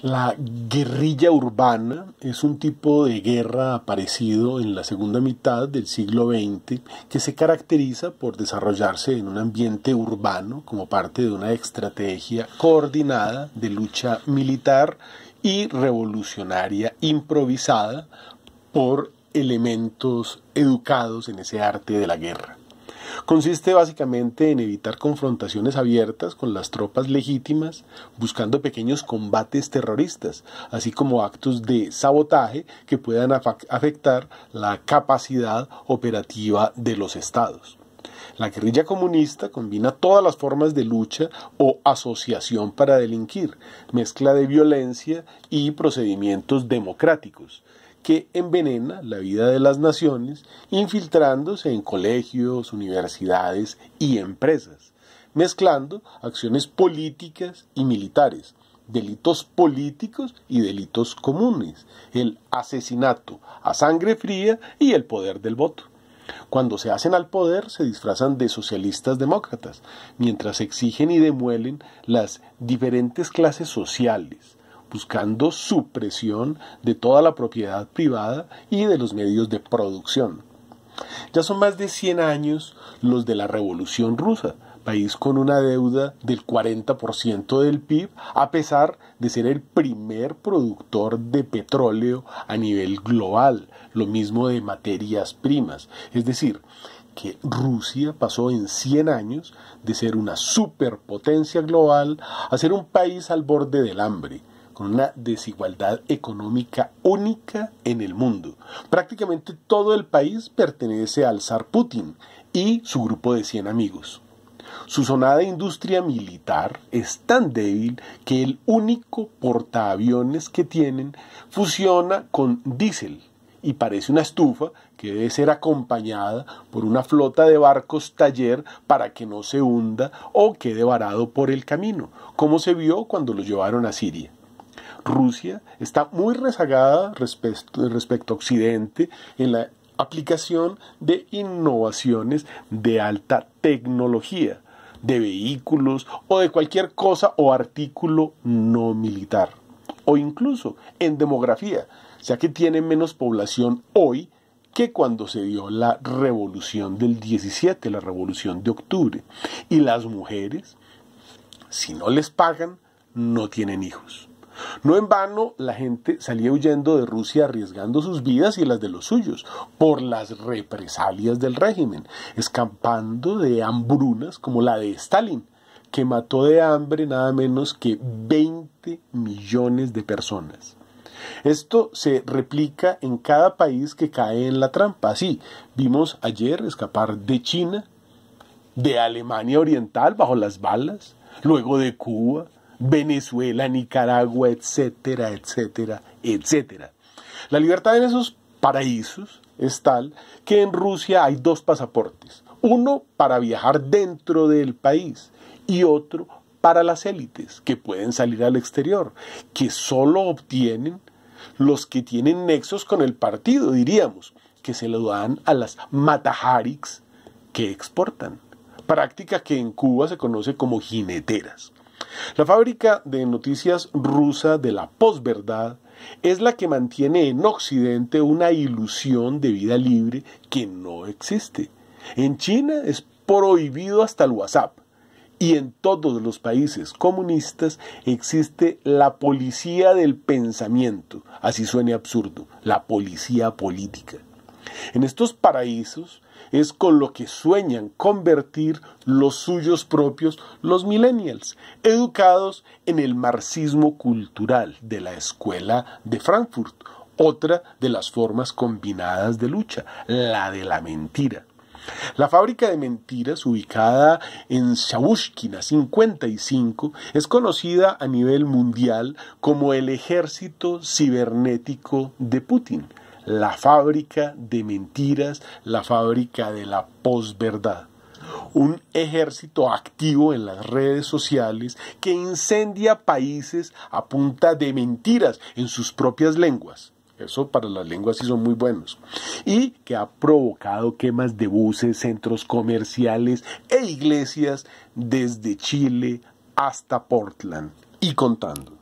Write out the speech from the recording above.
La guerrilla urbana es un tipo de guerra aparecido en la segunda mitad del siglo XX que se caracteriza por desarrollarse en un ambiente urbano como parte de una estrategia coordinada de lucha militar y revolucionaria improvisada por elementos educados en ese arte de la guerra. Consiste básicamente en evitar confrontaciones abiertas con las tropas legítimas, buscando pequeños combates terroristas, así como actos de sabotaje que puedan afectar la capacidad operativa de los estados. La guerrilla comunista combina todas las formas de lucha o asociación para delinquir, mezcla de violencia y procedimientos democráticos, que envenena la vida de las naciones, infiltrándose en colegios, universidades y empresas, mezclando acciones políticas y militares, delitos políticos y delitos comunes, el asesinato a sangre fría y el poder del voto. Cuando se hacen al poder se disfrazan de socialistas demócratas, mientras exigen y demuelen las diferentes clases sociales, buscando supresión de toda la propiedad privada y de los medios de producción. Ya son más de 100 años los de la Revolución Rusa, país con una deuda del 40% del PIB, a pesar de ser el primer productor de petróleo a nivel global, lo mismo de materias primas. Es decir, que Rusia pasó en 100 años de ser una superpotencia global a ser un país al borde del hambre, una desigualdad económica única en el mundo. Prácticamente todo el país pertenece al zar Putin y su grupo de 100 amigos. Su sonada industria militar es tan débil que el único portaaviones que tienen fusiona con diésel y parece una estufa que debe ser acompañada por una flota de barcos taller para que no se hunda o quede varado por el camino, como se vio cuando lo llevaron a Siria. Rusia está muy rezagada respecto, respecto a Occidente en la aplicación de innovaciones de alta tecnología, de vehículos o de cualquier cosa o artículo no militar, o incluso en demografía, ya que tiene menos población hoy que cuando se dio la revolución del 17, la revolución de octubre. Y las mujeres, si no les pagan, no tienen hijos. No en vano la gente salía huyendo de Rusia arriesgando sus vidas y las de los suyos por las represalias del régimen, escapando de hambrunas como la de Stalin, que mató de hambre nada menos que 20 millones de personas. Esto se replica en cada país que cae en la trampa. Así, vimos ayer escapar de China, de Alemania Oriental bajo las balas, luego de Cuba, Venezuela, Nicaragua, etcétera, etcétera, etcétera. La libertad en esos paraísos es tal que en Rusia hay dos pasaportes, uno para viajar dentro del país y otro para las élites que pueden salir al exterior, que solo obtienen los que tienen nexos con el partido, diríamos, que se lo dan a las matajariks que exportan, práctica que en Cuba se conoce como jineteras. La fábrica de noticias rusa de la posverdad es la que mantiene en Occidente una ilusión de vida libre que no existe. En China es prohibido hasta el WhatsApp. Y en todos los países comunistas existe la policía del pensamiento, así suene absurdo, la policía política. En estos paraísos es con lo que sueñan convertir los suyos propios los millennials, educados en el marxismo cultural de la escuela de Frankfurt, otra de las formas combinadas de lucha, la de la mentira. La fábrica de mentiras, ubicada en Shabushkina 55, es conocida a nivel mundial como el ejército cibernético de Putin la fábrica de mentiras, la fábrica de la posverdad. Un ejército activo en las redes sociales que incendia países a punta de mentiras en sus propias lenguas. Eso para las lenguas sí son muy buenos. Y que ha provocado quemas de buses, centros comerciales e iglesias desde Chile hasta Portland y contando.